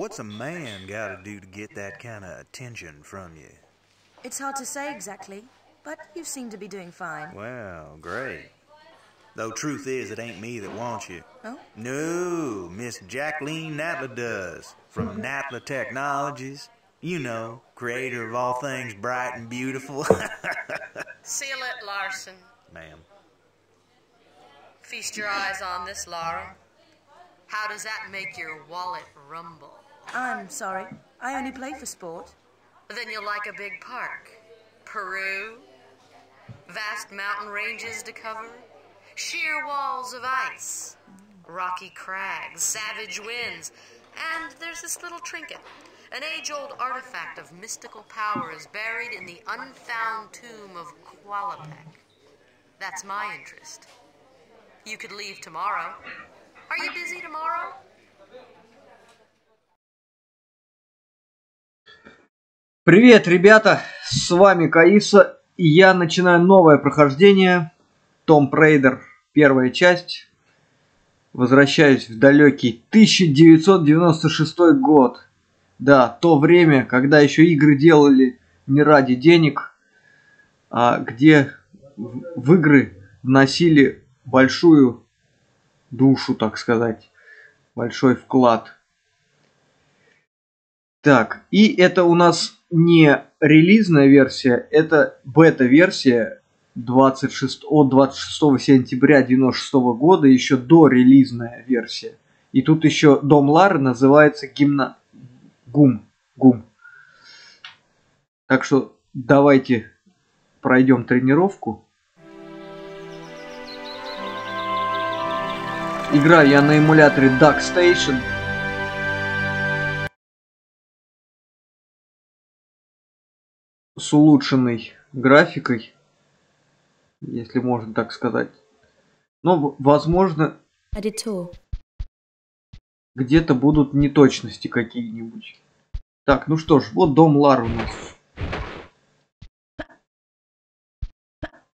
What's a man got to do to get that kind of attention from you? It's hard to say exactly, but you seem to be doing fine. Well, great. Though truth is, it ain't me that wants you. Oh? No, Miss Jacqueline Natla does. From Natla Technologies. You know, creator of all things bright and beautiful. Seal it, Larson. Ma'am. Feast your eyes on this, Laura. How does that make your wallet rumble? I'm sorry. I only play for sport. Then you'll like a big park. Peru, vast mountain ranges to cover, sheer walls of ice, rocky crags, savage winds, and there's this little trinket. An age old artifact of mystical powers buried in the unfound tomb of Qualapec. That's my interest. You could leave tomorrow. Are you busy tomorrow? Привет, ребята! С вами Каиса, и я начинаю новое прохождение. Том Прейдер, первая часть. Возвращаюсь в далекий 1996 год. Да, то время, когда еще игры делали не ради денег, а где в игры вносили большую душу, так сказать, большой вклад. Так, и это у нас не релизная версия, это бета-версия 26, от 26 сентября 96 года, еще до релизная версия. И тут еще Дом Лары называется гимна... Гум. Гум. Так что давайте пройдем тренировку. Играю я на эмуляторе Duck Station. С улучшенной графикой, если можно так сказать. Но, возможно, где-то будут неточности какие-нибудь. Так, ну что ж, вот дом Лар у нас.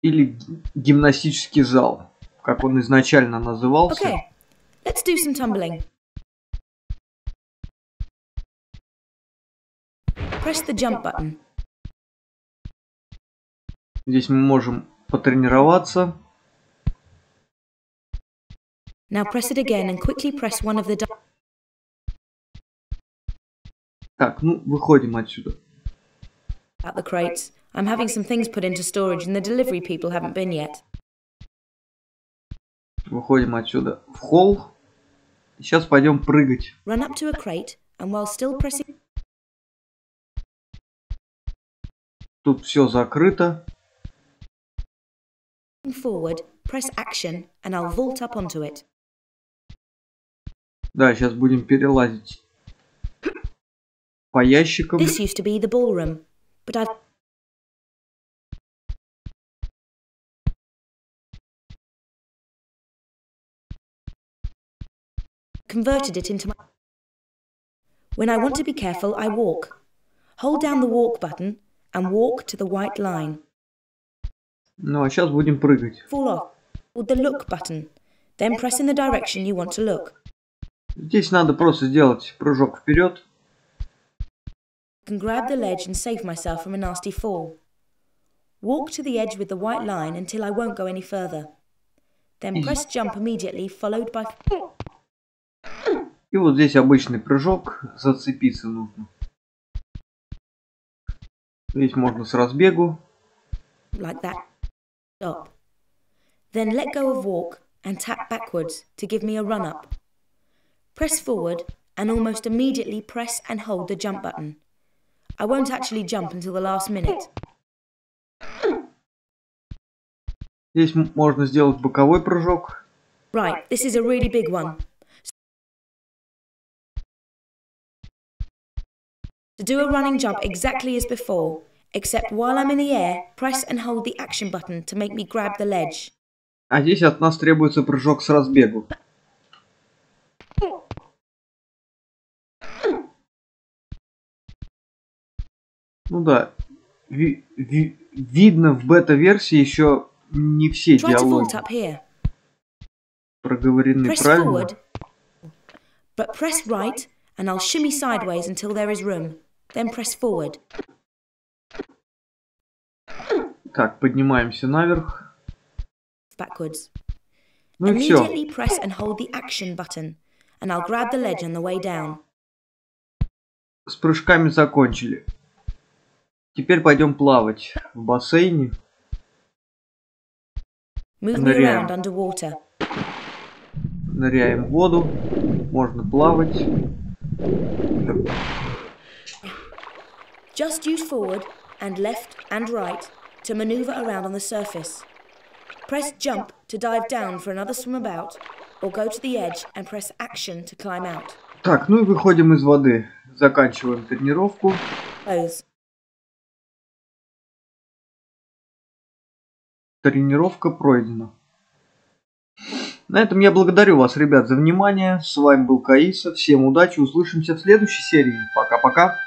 Или гимнастический зал, как он изначально назывался. Okay, let's do some tumbling. Press the jump button. Здесь мы можем потренироваться. Now press it again and quickly press one of the. Так, ну, выходим отсюда. out the crates. I'm having some things put into storage and the delivery people haven't been yet. Выходим отсюда в холл. Сейчас пойдем прыгать. Run up to a crate and while still pressing Тут все закрыто. forward, press action and I'll vault up onto it. Да, сейчас будем перелазить по ящикам. This used to be the ballroom, but I've converted it into my. When I want to be careful, I walk. Hold down the walk button and walk to the white line. Ну, а сейчас будем прыгать. Fall off. Hold the look button. Then press in the direction you want to look. Здесь надо просто сделать прыжок вперед. Can grab the ledge and save myself from a nasty fall. Walk to the edge with the white line until I won't go any further. Then press jump immediately, followed by. И вот здесь обычный прыжок. Зацепиться нужно. Здесь можно с разбегу. like that. Stop. Then let go of walk and tap backwards to give me a run up. Press forward and almost immediately press and hold the jump button. I won't actually jump until the last minute. Здесь м- можно сделать боковой прыжок. Right, this is a really big one. To do a running jump exactly as before, except while I'm in the air, press and hold the action button to make me grab the ledge. А здесь от нас требуется прыжок с разбегу. Ну да, ви- ви- видно в бета-версии еще не все Try to vault диалоги up here. проговорены Press правильно. forward, but press right, and I'll shimmy sideways until there is room. Then press forward. Так, поднимаемся наверх. backwards. Ну и все. Immediately press and hold the action button, and I'll grab the ledge on the way down. С прыжками закончили. Теперь пойдем плавать в бассейне. Move me around underwater. Ныряем в воду. Можно плавать. Just use forward and left and right to maneuver around on the surface. Press jump to dive down for another swim about, or go to the edge and press action to climb out. Так, ну и выходим из воды. Заканчиваем тренировку. Close. Тренировка пройдена. На этом я благодарю вас, ребят, за внимание. С вами был Каиса. Всем удачи. Услышимся в следующей серии. Пока-пока.